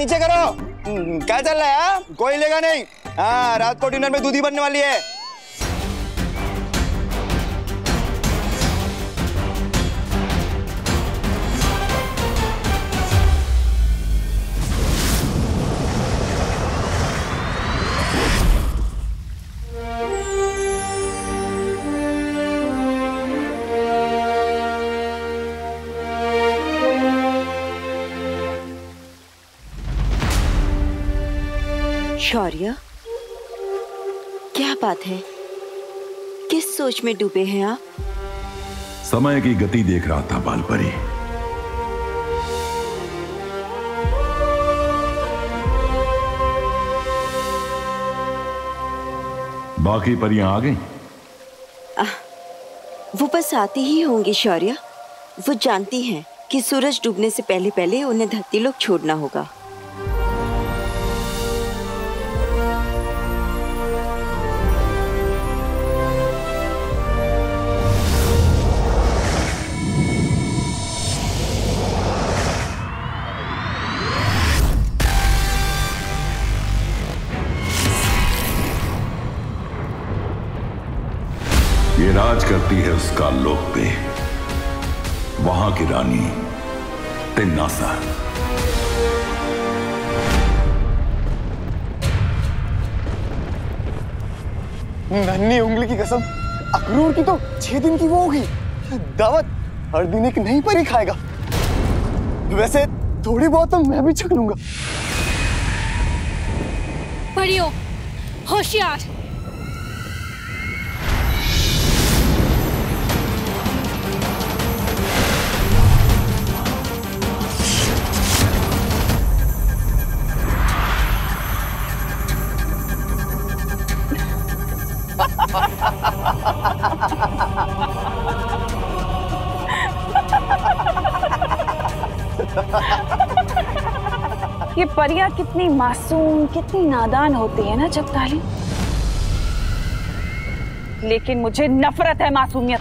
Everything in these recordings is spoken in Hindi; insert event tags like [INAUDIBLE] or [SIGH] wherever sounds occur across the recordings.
नीचे करो। हम्म, क्या चल रहा है हाँ? कोई लेगा नहीं। हाँ रात को डिनर में दूधी बनने वाली है। शौर्य? क्या बात है? किस सोच में डूबे हैं आप? समय की गति देख रहा था बालपरी। बाकी परियाँ आ गई? वो बस आती ही होंगी शौर्य। वो जानती हैं कि सूरज डूबने से पहले पहले उन्हें धरती लोग छोड़ना होगा। राज करती है उसका लोक पे। वहाँ की रानी तिन्नासा। नन्ही उंगली की कसम अखरूर की तो छह दिन की वो होगी। दावत हर दिन एक नई परी खाएगा। वैसे थोड़ी बहुत तो मैं भी छक लूँगा। परियो होशियार। ये परियाँ कितनी मासूम, कितनी नादान होती है ना जगताली लेकिन मुझे नफरत है मासूमियत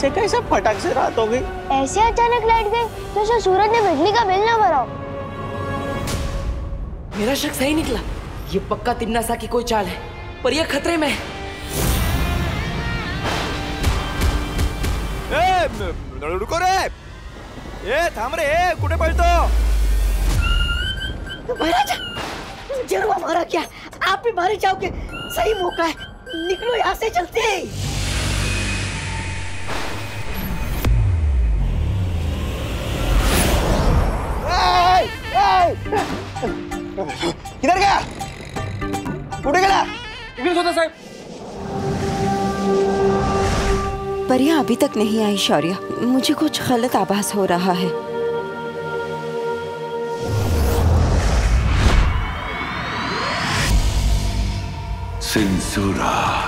ऐसे कैसे फटक से रात हो गई? ऐसे अचानक लाइट गई जैसे सूरज ने बिजली का बिल ना भरा मेरा शक सही निकला। ये पक्का तिन्नासा की कोई चाल है पर यह खतरे में है। ए, न- रुको रे। ए थांब रे कुठे पळतो महाराज ज़रूर हमारा क्या? आप भी मारे जाओगे। सही मौका है। निकलो यहाँ से चलते हैं किधर गया कुठे गेला इकडे होता साहेब परियाँ अभी तक नहीं आई शौर्य मुझे कुछ गलत आभास हो रहा है सिंसूरा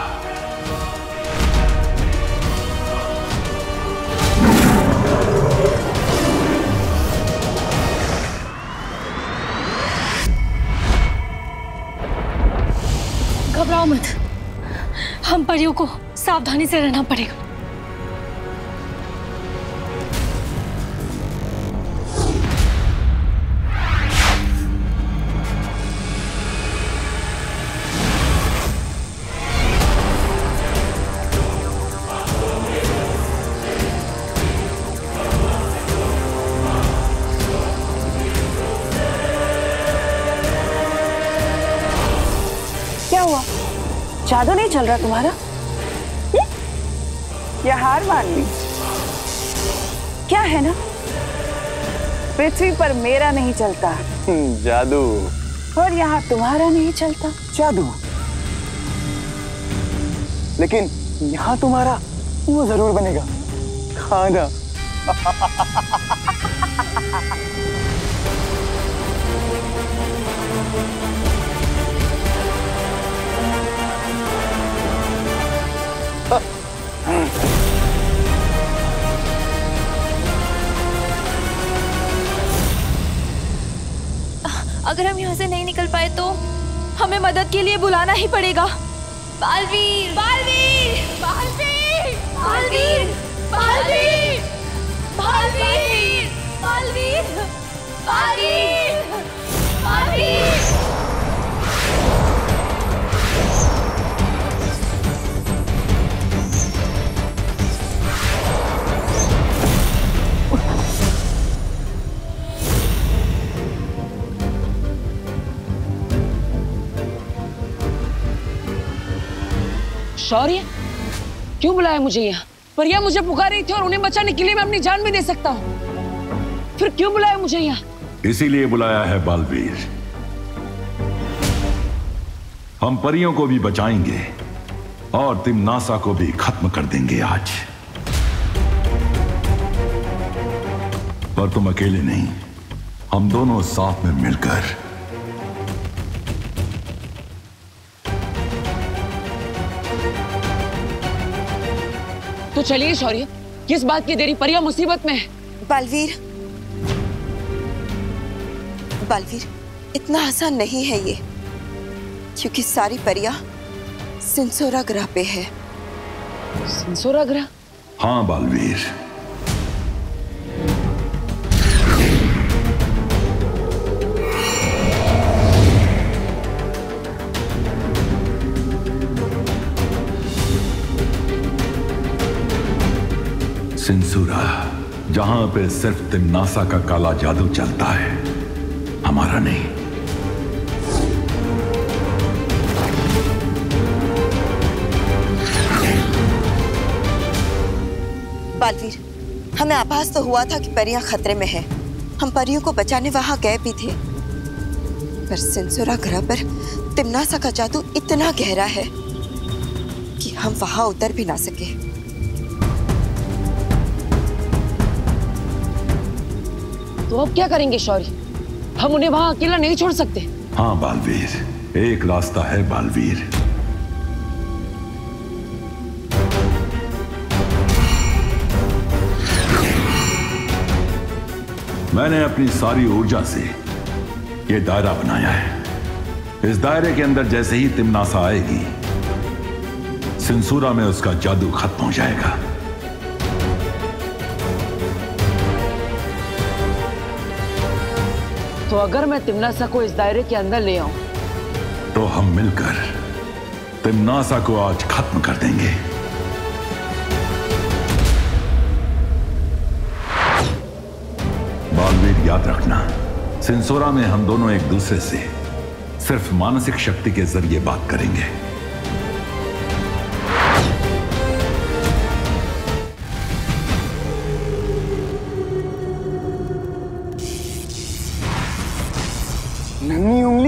घबराओ मत। हम परियों को सावधानी से रहना पड़ेगा। जादू नहीं चल रहा तुम्हारा? हम्म? या हार मान ली। क्या है ना? पृथ्वी पर मेरा नहीं चलता। जादू। और यहाँ तुम्हारा नहीं चलता। जादू। लेकिन यहाँ तुम्हारा वो ज़रूर बनेगा। खाना। [LAUGHS] अगर हम यहाँ से नहीं निकल पाए तो हमें मदद के लिए बुलाना ही पड़ेगा। बालवीर! बालवीर! बालवीर! बालवीर! बालवीर! बालवीर! बालवीर! बालवीर! बालवीर! शौर्य क्यों बुलाया मुझे यहाँ? परिया मुझे पुकार रही थी और उन्हें बचाने के लिए मैं अपनी जान भी दे सकता हूँ। फिर क्यों बुलाया मुझे यहाँ? इसीलिए बुलाया है बालवीर। हम परियों को भी बचाएँगे और तिमनासा को भी खत्म कर देंगे आज। पर तुम अकेले नहीं, हम दोनों साथ में मिलकर तो चलिए शौर्य किस बात की देरी परिया मुसीबत में है? बालवीर बालवीर इतना आसान नहीं है ये क्योंकि सारी परिया सिंसोरा ग्रह पे है। सिंसोरा ग्रह? हाँ बालवीर। सिंसुरा, जहाँ पे सिर्फ़ तिमनासा का काला जादू चलता है, हमारा नहीं। बालवीर, हमें आभास तो हुआ था कि परियाँ खतरे में है। हम परियों को बचाने वहाँ गए भी थे। पर सिंसुरा ग्रह पर तिमनासा का जादू इतना गहरा है कि हम वहाँ उतर भी ना सके। तो अब क्या करेंगे शौर्य? हम उन्हें वहाँ अकेला नहीं छोड़ सकते। हाँ बालवीर। एक रास्ता है, बालवीर। मैंने अपनी सारी ऊर्जा से यह दायरा बनाया है। इस दायरे के अंदर जैसे ही तिमनासा आएगी, सिंसूरा में उसका जादू खत्म हो जाएगा। तो अगर मैं तिमनासा को इस दायरे के अंदर ले आऊँ। तो हम मिलकर तिमनासा को आज खत्म कर देंगे। बालवीर याद रखना, सिंसोरा में हम दोनों एक दूसरे से सिर्फ़ मानसिक शक्ति के ज़रिए बात करेंगे।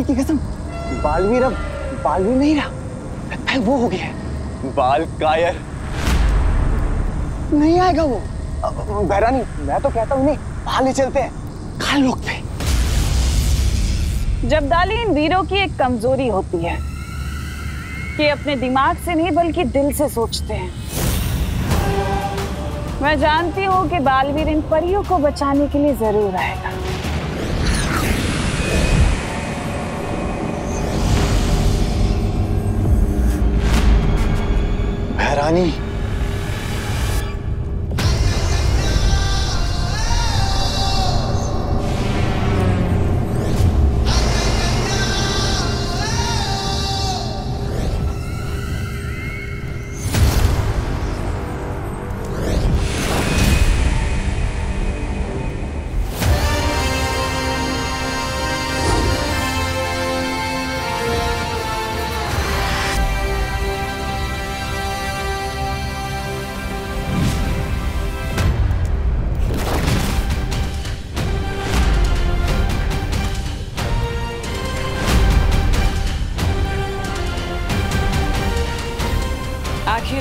उंगली की कसम। बालवीर अब बालवीर नहीं रहा। लगता है वो हो गया। है बाल कायर। नहीं आएगा वो। बहरानी मैं तो कहता हूँ नहीं बाहर ले चलते हैं। खाल लोग पे। जबदाली इन वीरों की एक कमज़ोरी होती है कि अपने दिमाग से नहीं बल्कि दिल से सोचते हैं। मैं जानती हूँ कि बालवीर इन परियों को बचाने के लिए ज़रूर आएगा। 哪里？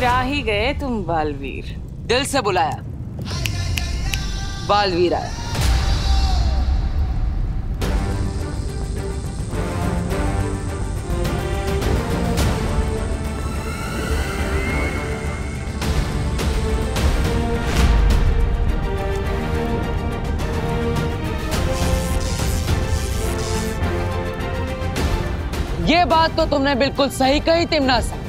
फिर ही गए तुम, बालवीर। दिल से बुलाया। बालवीर आया। ये बात तो तुमने बिल्कुल सही कही, तिमना सा।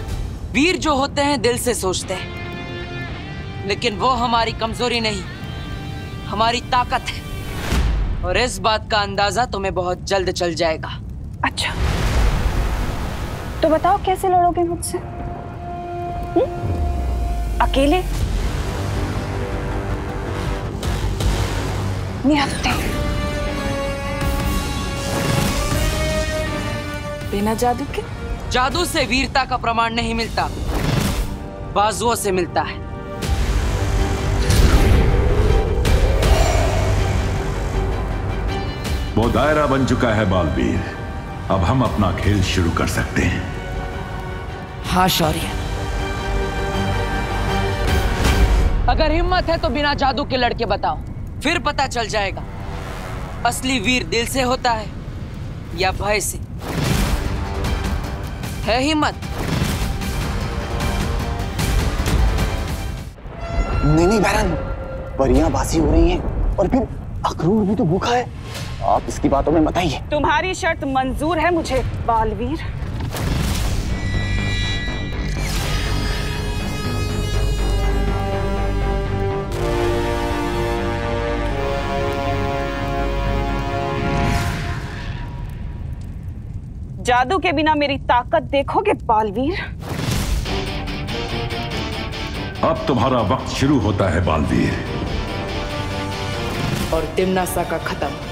वीर जो होते हैं, दिल से सोचते हैं। लेकिन वो हमारी कमज़ोरी नहीं, हमारी ताकत है। और इस बात का अंदाज़ा तुम्हें बहुत जल्द चल जाएगा। अच्छा। तो बताओ कैसे लड़ोगे मुझसे? हम्म? अकेले? निहत्ते। बिना जादू के? जादू से वीरता का प्रमाण नहीं मिलता बाजुओं से मिलता है। वो दायरा बन चुका है बालवीर। अब हम अपना खेल शुरू कर सकते हैं। हाँ शौर्य। अगर हिम्मत है तो बिना जादू के लड़के बताओ फिर पता चल जाएगा असली वीर दिल से होता है या भय से। है हिम्मत नहीं नहीं बहरन परियाँ बासी हो रही हैं और फिर अखरूर भी तो भूखा है। आप इसकी बातों में बताइए तुम्हारी शर्त मंजूर है मुझे बालवीर। जादू के बिना मेरी ताकत देखोगे बालवीर? अब तुम्हारा वक्त शुरू होता है बालवीर। और तिमनासा का खत्म।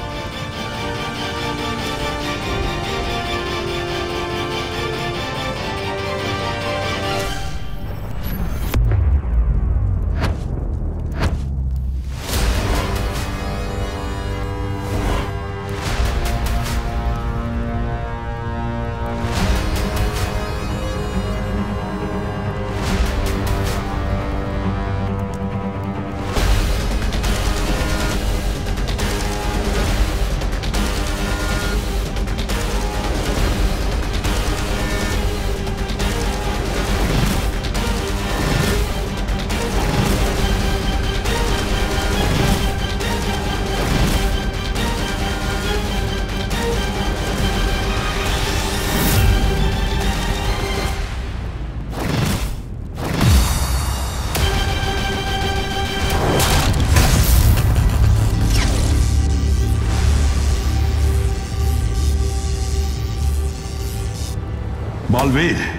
बालवीर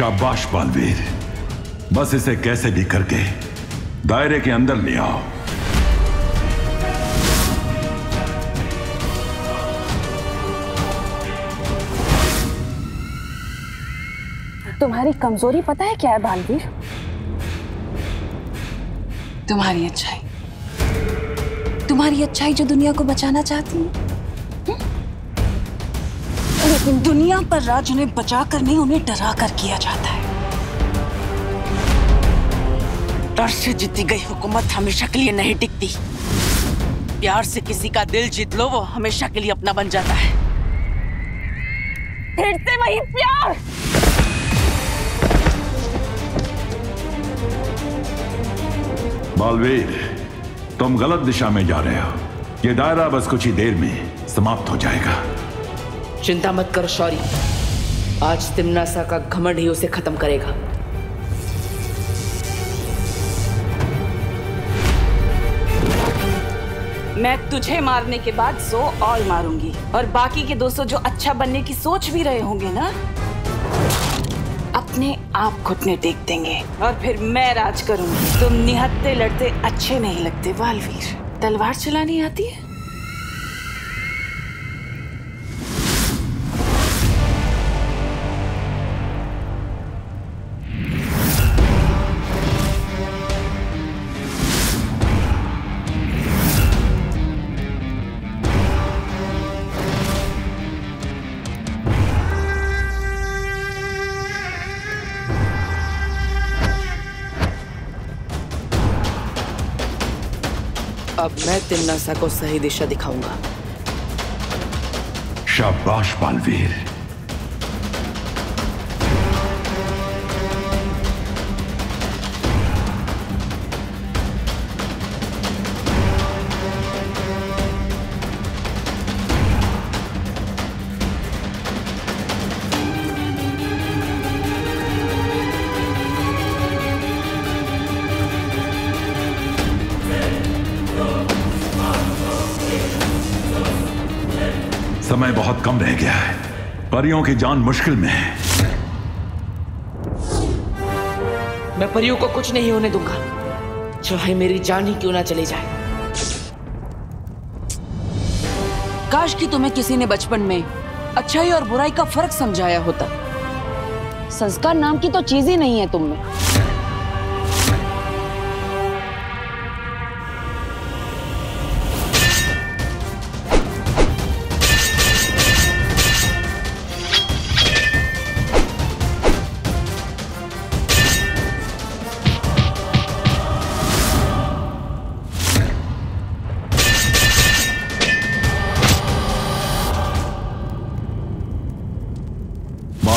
शाबाश बालवीर। बस इसे कैसे भी करके दायरे के अंदर ले आओ। तुम्हारी कमज़ोरी पता है क्या है बालवीर? तुम्हारी अच्छाई। तुम्हारी अच्छाई जो दुनिया को बचाना चाहती है? लेकिन दुनिया पर राज उन्हें बचा कर नहीं, उन्हें डरा कर किया जाता है। डर से जीती गई हुकूमत हमेशा के लिए नहीं टिकती। प्यार से किसी का दिल जीत लो, वो हमेशा के लिए अपना बन जाता है। फिर से वही प्यार! बालवीर, तुम गलत दिशा में जा रहे हो। ये दायरा बस कुछ ही देर में समाप्त हो जाएगा। चिंता मत करो, शौरी। आज तिमनासा का घमंड ही उसे खत्म करेगा। मैं तुझे मारने के बाद सो और मारूँगी। और बाकी के 200 जो अच्छा बनने की सोच भी रहे होंगे ना, अपने आप घुटने टेक देंगे। और फिर मैं राज करूँगी। तुम निहत्ते लड़ते अच्छे नहीं लगते बालवीर तलवार चलानी आती है? अब मैं तिमनासा को सही दिशा दिखाऊँगा। शाबाश बालवीर। कम रह गया है। परियों की जान मुश्किल में है। मैं परियों को कुछ नहीं होने दूँगा। चाहे मेरी जान ही क्यों ना चली जाए। काश कि तुम्हें किसी ने बचपन में अच्छाई और बुराई का फ़र्क समझाया होता। संस्कार नाम की तो चीज़ ही नहीं है तुम में।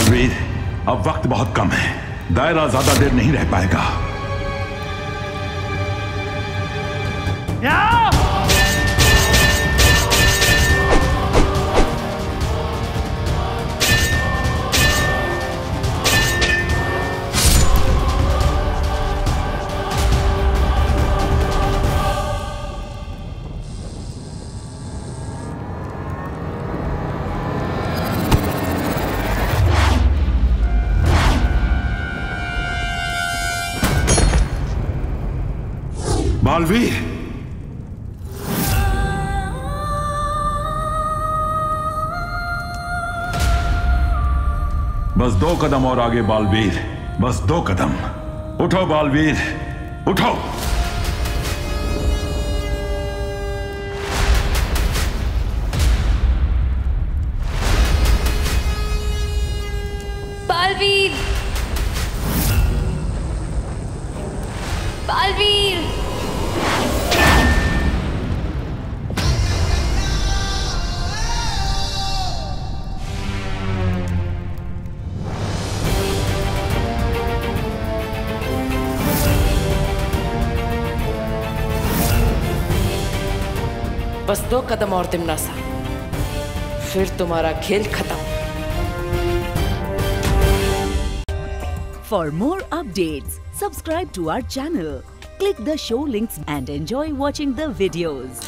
बालवीर अब वक्त बहुत कम है। दायरा ज़्यादा देर नहीं रह पाएगा। बालवीर बस दो कदम और आगे बालवीर। बस दो कदम। उठो बालवीर। उठो। बस दो कदम और तिमना सा। फिर तुम्हारा खेल खत्म। For more update subscribe to our channel click the show links and enjoy watching the videos